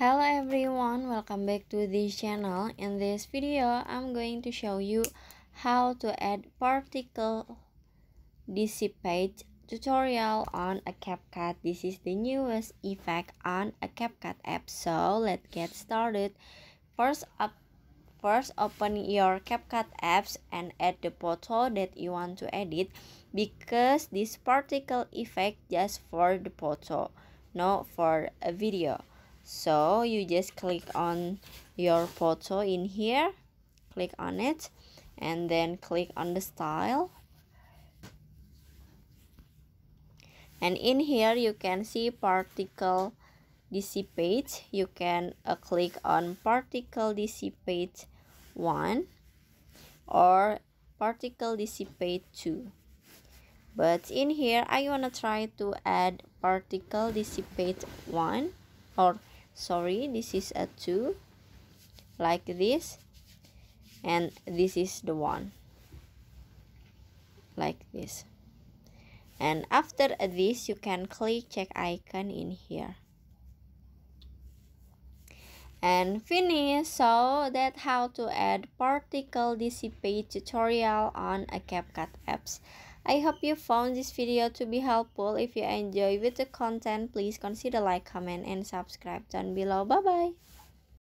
Hello everyone, welcome back to this channel. In this video, I'm going to show you how to add particle dissipate tutorial on a CapCut. This is the newest effect on a CapCut app. So let's get started. First up First, open your CapCut apps and add the photo that you want to edit because this particle effect just for the photo, not for a video. So you just click on your photo in here, click on it, and then click on the style. And in here you can see particle dissipate. You can uh, click on particle dissipate 1 or particle dissipate 2 but in here I want to try to add particle dissipate 1 or sorry this is a 2 like this. And this is the one. Like this. And after this you can click check icon in here. And finish. So that how to add particle dissipate tutorial on a CapCut apps. I hope you found this video to be helpful. If you enjoy with the content, please consider like, comment, and subscribe down below. Bye-bye.